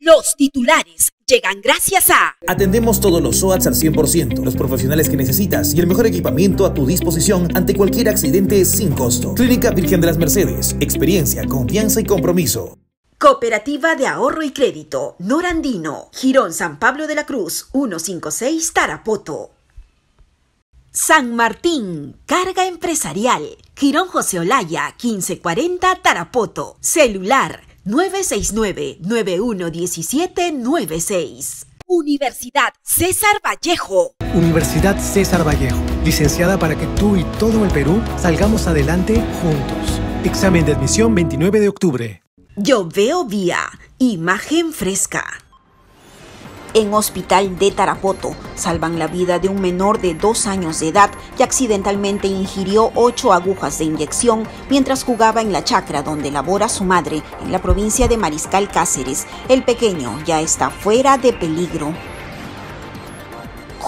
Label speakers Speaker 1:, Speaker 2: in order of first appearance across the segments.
Speaker 1: Los titulares llegan gracias a...
Speaker 2: Atendemos todos los SOATs al 100%, los profesionales que necesitas y el mejor equipamiento a tu disposición ante cualquier accidente sin costo. Clínica Virgen de las Mercedes, experiencia, confianza y compromiso.
Speaker 1: Cooperativa de Ahorro y Crédito, Norandino, Girón San Pablo de la Cruz, 156 Tarapoto. San Martín, Carga Empresarial, Girón José Olaya, 1540 Tarapoto, celular 969-911796. Universidad César Vallejo.
Speaker 3: Universidad César Vallejo, licenciada para que tú y todo el Perú salgamos adelante juntos. Examen de admisión 29 de octubre.
Speaker 1: Yo veo vía, imagen fresca en Hospital de Tarapoto. Salvan la vida de un menor de dos años de edad que accidentalmente ingirió ocho agujas de inyección mientras jugaba en la chacra donde labora su madre en la provincia de Mariscal Cáceres. El pequeño ya está fuera de peligro.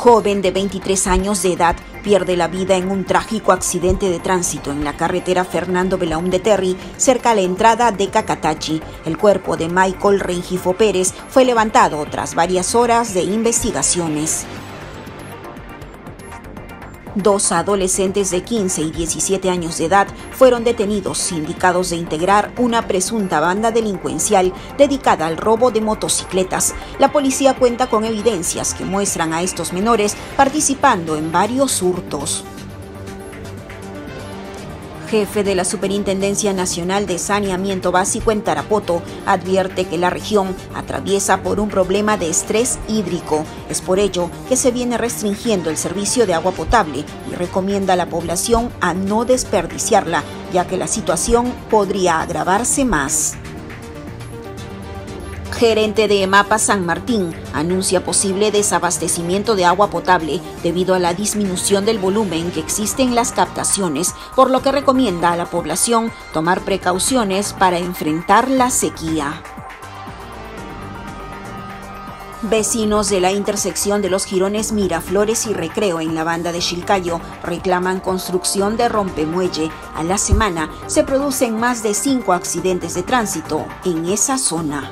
Speaker 1: Joven de 23 años de edad pierde la vida en un trágico accidente de tránsito en la carretera Fernando Belaún de Terry, cerca a la entrada de Cacatachi. El cuerpo de Michael Rengifo Pérez fue levantado tras varias horas de investigaciones. Dos adolescentes de 15 y 17 años de edad fueron detenidos, indicados de integrar una presunta banda delincuencial dedicada al robo de motocicletas. La policía cuenta con evidencias que muestran a estos menores participando en varios hurtos jefe de la Superintendencia Nacional de Saneamiento Básico en Tarapoto, advierte que la región atraviesa por un problema de estrés hídrico. Es por ello que se viene restringiendo el servicio de agua potable y recomienda a la población a no desperdiciarla, ya que la situación podría agravarse más gerente de EMAPA San Martín, anuncia posible desabastecimiento de agua potable debido a la disminución del volumen que existe en las captaciones, por lo que recomienda a la población tomar precauciones para enfrentar la sequía. Vecinos de la intersección de los jirones Miraflores y Recreo en la banda de Chilcayo reclaman construcción de rompemuelle. A la semana se producen más de cinco accidentes de tránsito en esa zona.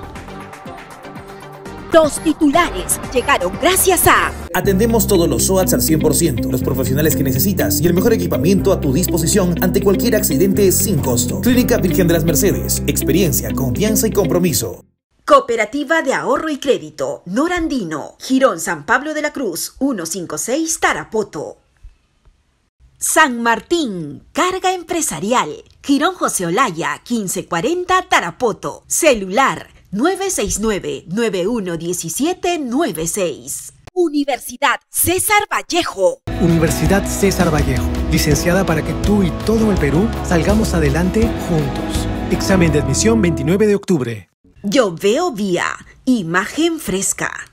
Speaker 1: Los titulares llegaron gracias a...
Speaker 2: Atendemos todos los SOATs al 100%, los profesionales que necesitas y el mejor equipamiento a tu disposición ante cualquier accidente sin costo. Clínica Virgen de las Mercedes, experiencia, confianza y compromiso.
Speaker 1: Cooperativa de Ahorro y Crédito, Norandino, Girón San Pablo de la Cruz, 156 Tarapoto. San Martín, Carga Empresarial, Girón José Olaya, 1540 Tarapoto, celular 969-911796. Universidad César Vallejo.
Speaker 3: Universidad César Vallejo, licenciada para que tú y todo el Perú salgamos adelante juntos. Examen de admisión 29 de octubre.
Speaker 1: Yo veo vía, imagen fresca.